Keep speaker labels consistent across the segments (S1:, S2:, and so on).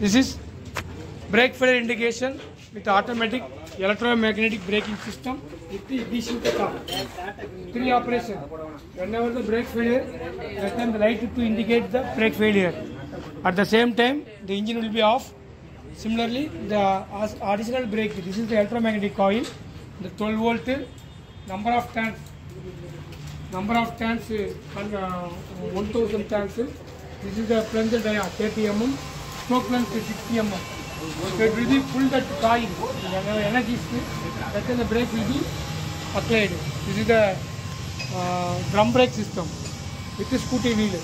S1: This is brake failure indication with automatic electromagnetic braking system with the ignition cut-off. Three operation. Whenever the brake failure, let them the light to indicate the brake failure. At the same time, the engine will be off. Similarly, the additional brake. This is the electromagnetic coil. The 12 volt number of turns number of tanks uh, uh, 1000 tanks. This is the plunger dia 30 mm, stroke length 60 mm. So it will be pull that coil, whenever energy is that then the brake will be applied. This is the uh, drum brake system with the scooty wheel.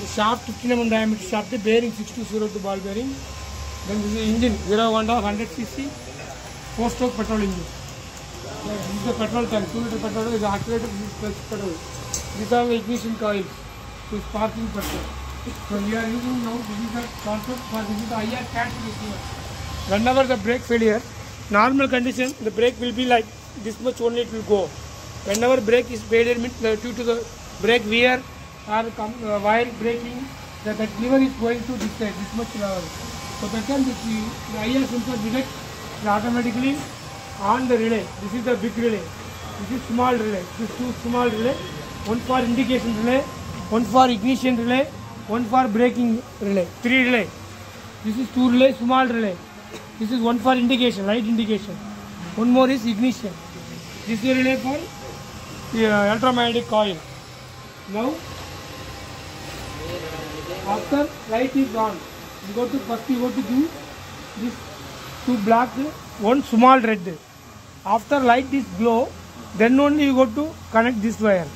S1: The shaft 15 mm diameter shaft, the bearing 6202 ball bearing. Then this is the engine 0 100 cc, 4 stroke petrol engine. This is the petrol tank, 2 liter petrol is activated with plus petrol. These are the ignition coils to sparking petrol. Whenever the brake failure, normal condition, the brake will be like this much only it will go. Whenever brake is failure means due to the brake wear or come, uh, while braking, the, that lever is going to this side, this much level. So that time this, the IR sensor detects automatically on the relay. This is the big relay. This is small relay. This is two small relay. One for indication relay, one for ignition relay, one for braking relay. Three relay. This is two relay, small relay. This is one for indication, light indication. One more is ignition. This is relay for uh, electromagnetic coil. Now, after light is on, you go to first you go to do this two black, one small red. After light is glow, then only you go to connect this wire.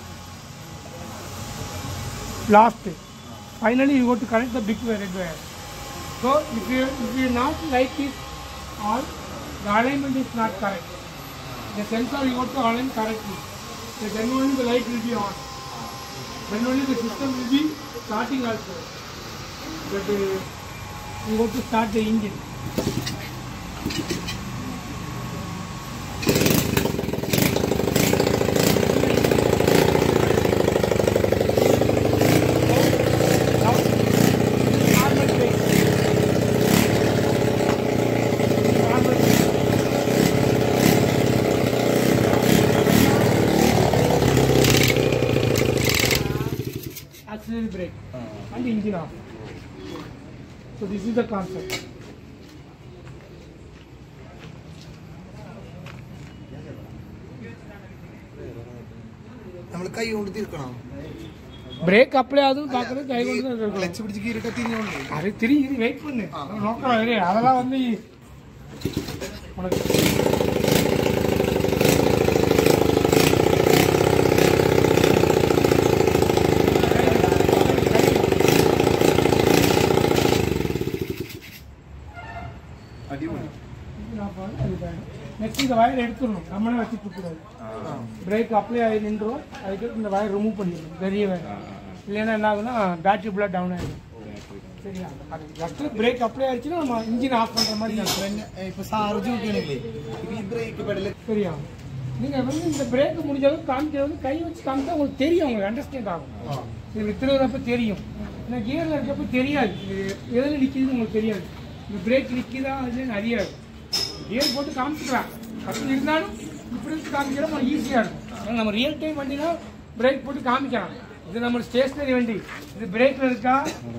S1: Last. Finally you go to connect the big red wire. So if you if you not light is on, the alignment is not correct. The sensor you go to align correctly. So then only the light will be on. Then only the system will be starting also. But uh, you go to start the engine. Accelerated brake and engine off. So this is the concept.
S2: നമ്മൾ കൈ കൊണ്ട് തിരിക്കണം
S1: break apply ஆகுதுன்னு பார்க்கறது கை கொண்டு தான் இருக்கணும்
S2: clutch പിടിച്ച് കീറിട്ട് തിരിഞ്ഞോണ്ട്
S1: அது தெரியும் இது வெயிட் பண்ணு நோக்கம் இரு அதெல்லாம் வந்து உனக்கு நெக்ஸ்ட் இந்த வயர் எடுத்துடணும். நம்மளே வச்சுட்டு கூடாது பிரேக் அப்ளை ஆகி நின்றோம் அதுக்கு இந்த வயர் ரிமூவ் பண்ணிடணும். பெரிய இல்லைன்னா என்ன ஆகுதுன்னா பேட்டரி டவுன் ஆகிடும் சரியா? அது பிரேக் அப்ளை ஆயிடுச்சுன்னா நம்ம இன்ஜின் ஆஃப் பண்ணுற மாதிரி இப்போ சார்ஜ் வந்து இந்த பிரேக் முடிஞ்ச அளவுக்கு காமிக்கிறது கை வச்சு காமிச்சா உங்களுக்கு தெரியும் உங்களுக்கு அண்டர்ஸ்டாண்ட் ஆகும். இது வித்துறப்ப தெரியும். ஏன்னா கியரில் இருக்கப்போ தெரியாது. எதில் நிற்கிதுன்னு உங்களுக்கு தெரியாது. இந்த பிரேக் நிற்கிதா அதுன்னு அறியாது. கியர் போட்டு காமிச்சுக்கலாம். அப்படி இருந்தாலும் இப்படி வச்சு காமிக்கிற நம்ம ஈஸியாக இருக்கும். ஆனால் நம்ம ரியல் டைம் வண்டினா பிரேக் போட்டு காமிக்கலாம். இது நம்ம ஸ்டேஷனரி வண்டி. இது பிரேக்கில் இருக்கா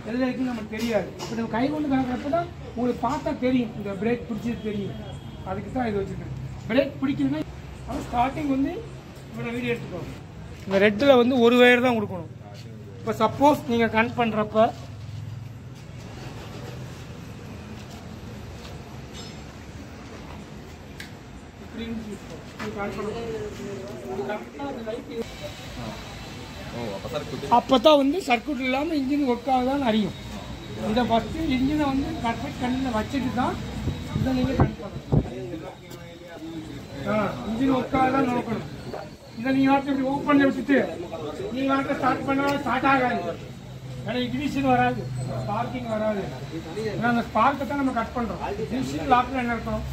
S1: எதில் இருக்குன்னு நமக்கு தெரியாது. இப்போ நம்ம கை கொண்டு காக்கிறப்ப தான் உங்களுக்கு பார்த்தா தெரியும். இந்த பிரேக் பிடிச்சது தெரியும். அதுக்கு தான் இது வச்சுருக்கேன். பிரேக் பிடிக்குதுன்னா ஸ்டார்டிங் வந்து இப்போ நான் வீடியோ எடுத்துக்கோங்க. இந்த ரெட்டில் வந்து ஒரு வயர் தான் கொடுக்கணும். இப்போ சப்போஸ் நீங்கள் கன் பண்ணுறப்ப அப்போ தான் வந்து சர்க்கியூட் இல்லாமல் இன்ஜின் ஒர்க் ஆகுதான்னு அறியும். இதை ஃபஸ்ட்டு இன்ஜினை வந்து பர்ஃபெக்ட் கண்ணில் வச்சுட்டு தான் இதை நீங்கள் கனெக்ட் பண்ணணும். ஆ இன்ஜின் ஒர்க் ஆகுதான் நோக்கணும். இதை நீங்கள் வாட்டு இப்படி ஓப்பன் பண்ணி விட்டுட்டு நீங்கள் வாட்ட ஸ்டார்ட் பண்ணாலும் ஸ்டார்ட் ஆகாது. ஏன்னா இக்னிஷன் வராது ஸ்பார்க்கிங் வராது. ஏன்னா அந்த ஸ்பார்க்கை தான் நம்ம கட் பண்ணுறோம் இக்னிஷன் லாக்கில் என்ன இருக்கணும்